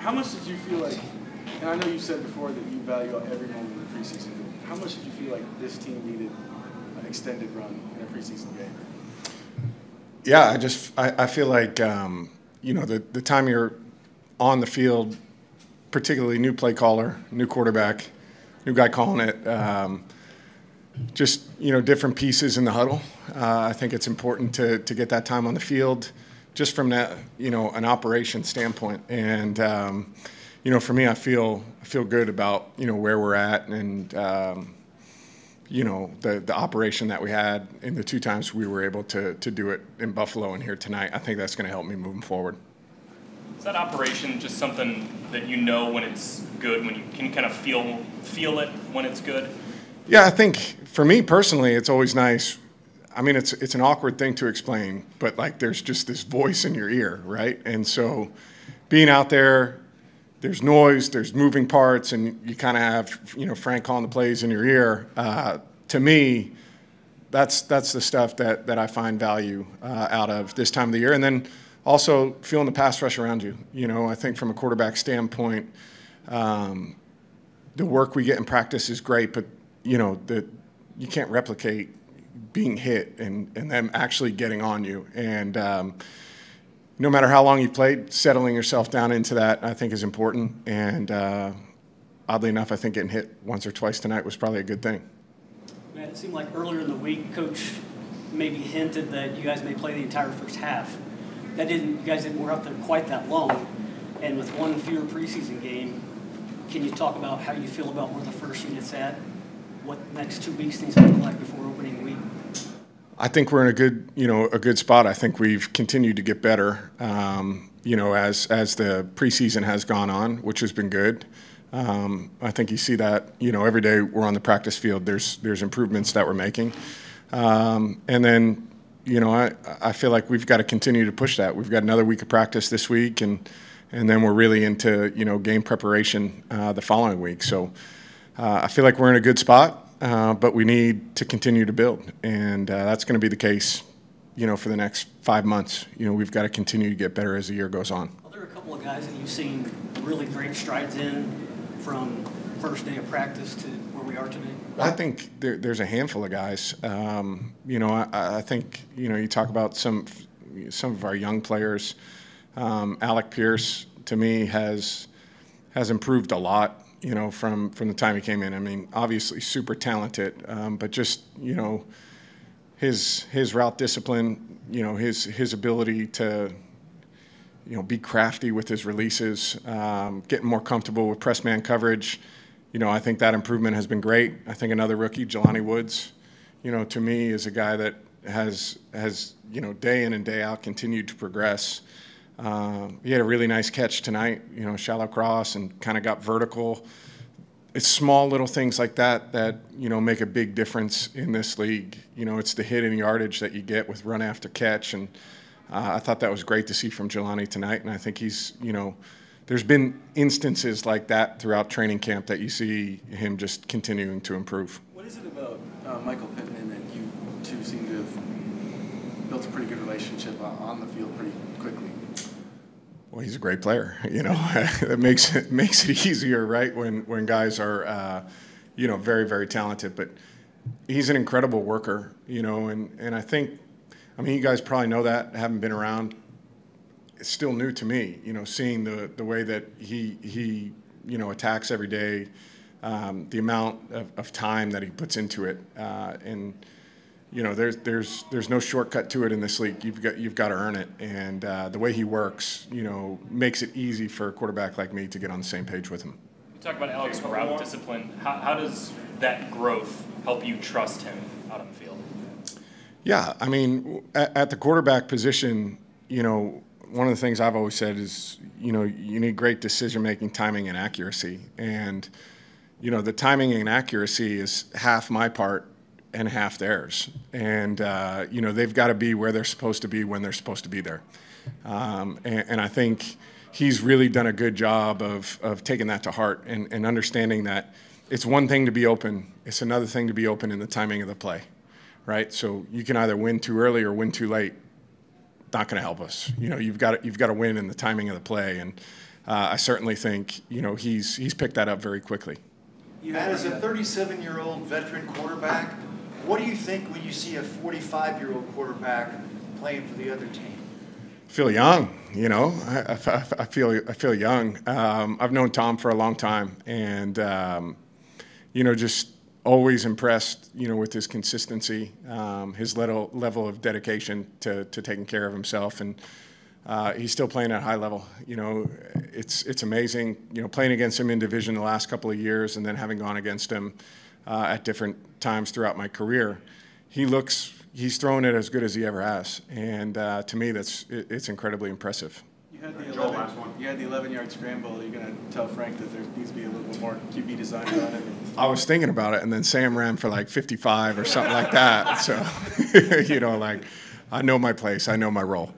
how much did you feel like? And I know you said before that you value every moment of the preseason. How much did you feel like this team needed an extended run in a preseason game? Yeah, I just I, I feel like um, you know the the time you're on the field, particularly new play caller, new quarterback, new guy calling it. Um, just you know different pieces in the huddle. Uh, I think it's important to to get that time on the field, just from that you know an operation standpoint. And um, you know for me, I feel I feel good about you know where we're at and. Um, you know the the operation that we had in the two times we were able to to do it in Buffalo and here tonight. I think that's going to help me moving forward. Is that operation just something that you know when it's good, when you can kind of feel feel it when it's good? Yeah, I think for me personally, it's always nice. I mean, it's it's an awkward thing to explain, but like there's just this voice in your ear, right? And so, being out there, there's noise, there's moving parts, and you kind of have you know Frank calling the plays in your ear. Uh, to me, that's that's the stuff that that I find value uh, out of this time of the year, and then also feeling the pass rush around you. You know, I think from a quarterback standpoint, um, the work we get in practice is great, but you know, that you can't replicate being hit and, and them actually getting on you. And um, no matter how long you've played, settling yourself down into that, I think, is important. And uh, oddly enough, I think getting hit once or twice tonight was probably a good thing. Man, it seemed like earlier in the week, Coach maybe hinted that you guys may play the entire first half. That didn't, you guys didn't work out there quite that long. And with one fewer preseason game, can you talk about how you feel about where the first unit's at what next two weeks things look like before opening week? I think we're in a good, you know, a good spot. I think we've continued to get better, um, you know, as as the preseason has gone on, which has been good. Um, I think you see that, you know, every day we're on the practice field. There's there's improvements that we're making, um, and then, you know, I I feel like we've got to continue to push that. We've got another week of practice this week, and and then we're really into you know game preparation uh, the following week. So uh, I feel like we're in a good spot, uh, but we need to continue to build, and uh, that's going to be the case, you know, for the next five months. You know, we've got to continue to get better as the year goes on. Are there a couple of guys that you've seen really great strides in from first day of practice to where we are today? I think there, there's a handful of guys. Um, you know, I, I, think you know you talk about some some of our young players. Um, Alec Pierce to me has has improved a lot you know, from from the time he came in. I mean, obviously super talented, um, but just you know, his his route discipline, you know, his his ability to you know be crafty with his releases, um, getting more comfortable with press man coverage. You know, I think that improvement has been great. I think another rookie, Jelani Woods, you know, to me is a guy that has has you know day in and day out continued to progress. Um, he had a really nice catch tonight, you know, shallow cross and kind of got vertical. It's small little things like that that, you know, make a big difference in this league. You know, it's the hit and yardage that you get with run after catch. And uh, I thought that was great to see from Jelani tonight. And I think he's, you know, there's been instances like that throughout training camp that you see him just continuing to improve. What is it about uh, Michael Pittman that you two seem to have built a pretty good relationship on the field pretty quickly? Well, he's a great player. You know, that makes it makes it easier, right? When when guys are, uh, you know, very very talented. But he's an incredible worker. You know, and and I think, I mean, you guys probably know that. Haven't been around. It's still new to me. You know, seeing the the way that he he you know attacks every day, um, the amount of, of, time that he puts into it, uh, and you know, there's there's there's no shortcut to it in this league. You've got you've got to earn it, and uh, the way he works, you know, makes it easy for a quarterback like me to get on the same page with him. You talk about Alec's route discipline. How, how does that growth help you trust him out on the field? Yeah, I mean, at, at the quarterback position, you know, one of the things I've always said is, you know, you need great decision making, timing, and accuracy, and you know, the timing and accuracy is half my part and half theirs. And, uh, you know, they've got to be where they're supposed to be when they're supposed to be there. Um, and, and, I think he's really done a good job of, of taking that to heart and, and understanding that it's one thing to be open, it's another thing to be open in the timing of the play, right? So you can either win too early or win too late. Not going to help us. You know, you've got you've got to win in the timing of the play. And uh, I certainly think you know he's he's picked that up very quickly. Matt, as a 37-year-old veteran quarterback, what do you think when you see a 45-year-old quarterback playing for the other team? feel young. You know, I, I, I feel I feel young. Um, I've known Tom for a long time, and um, you know, just always impressed. You know, with his consistency, um, his level level of dedication to to taking care of himself, and uh, he's still playing at a high level. You know, it's it's amazing. You know, playing against him in division the last couple of years, and then having gone against him uh, at different times throughout my career, he looks he's thrown it as good as he ever has, and uh, to me, that's it, it's incredibly impressive. You had the Joel, 11, last one. you had the 11 yard scramble. Are you going to tell Frank that there needs to be a little bit more QB design on it? I was thinking about it, and then Sam ran for like 55 or something like that. So, you know, like I know my place, I know my role.